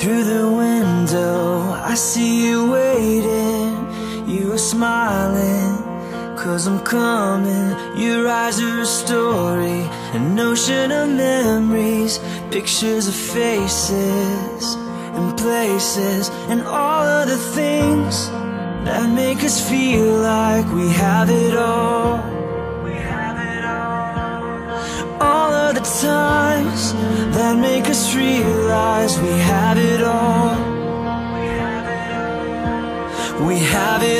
Through the window, I see you waiting. You are smiling, cause I'm coming. Your eyes are a story, an ocean of memories, pictures of faces and places, and all of the things that make us feel like we have it all. We have it all. All of the times that make us realize we have it all. We have it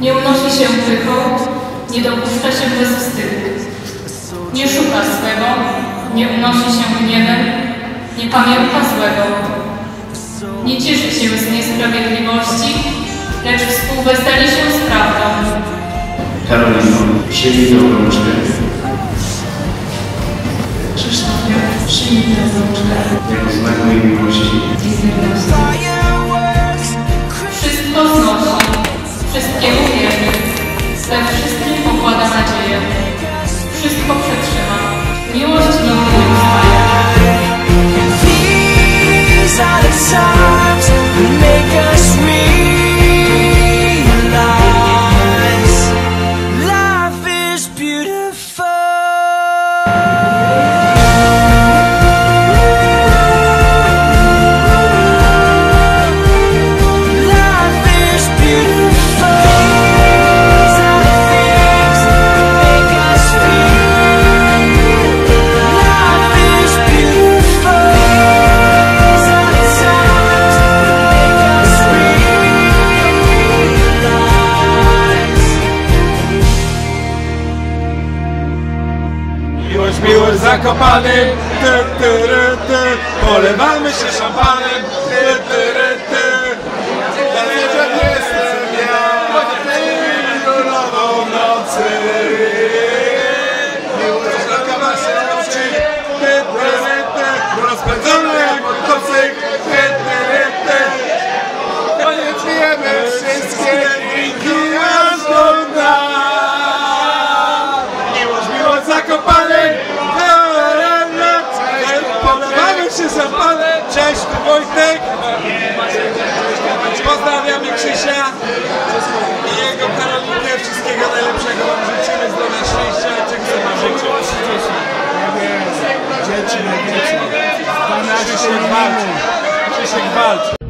nie unosi się pychą, nie dopuszcza się bez wstydu. Nie szuka swego, nie unosi się gniewem, nie pamięta złego. Nie cieszy się z niesprawiedliwości, lecz współweseli się z prawdą. Karolino, siedzi do rączkę. Krzysztofie, przyjmij tę rączkę Jako znak mojej miłości. i zakopanym, ty, ty, ry, ty. polewamy się szampanem, ty, ty, na razie się gwałci.